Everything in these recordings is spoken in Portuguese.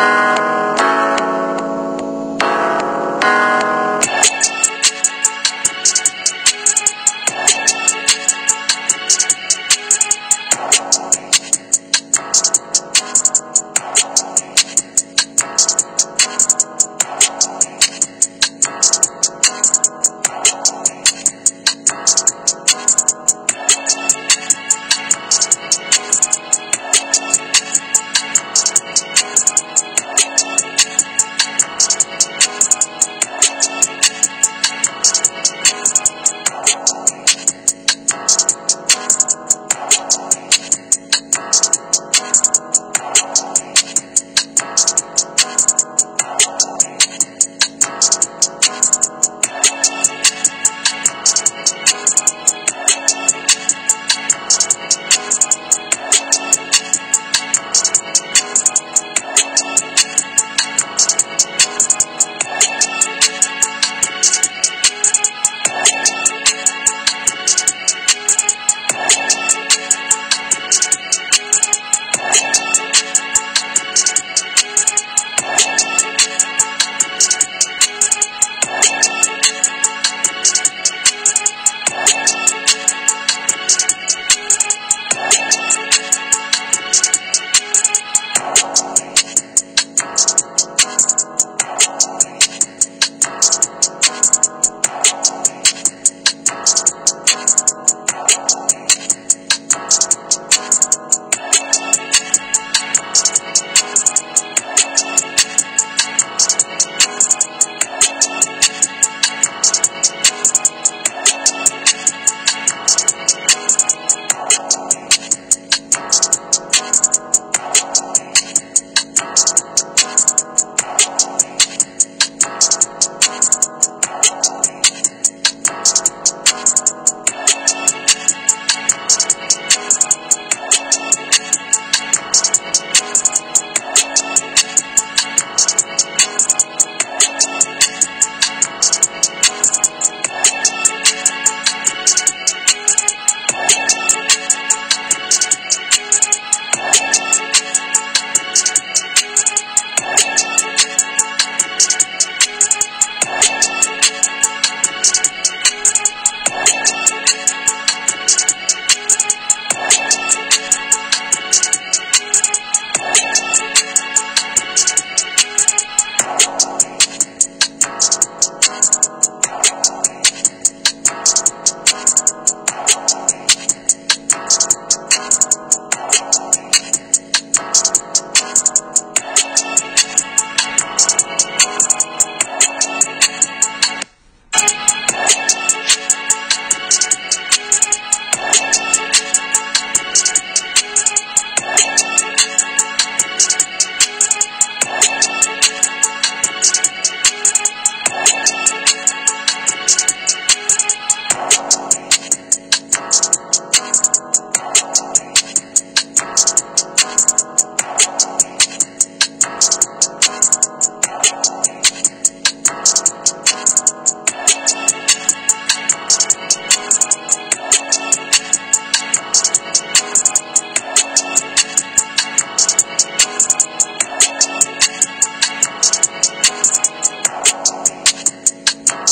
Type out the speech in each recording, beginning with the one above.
Música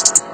you.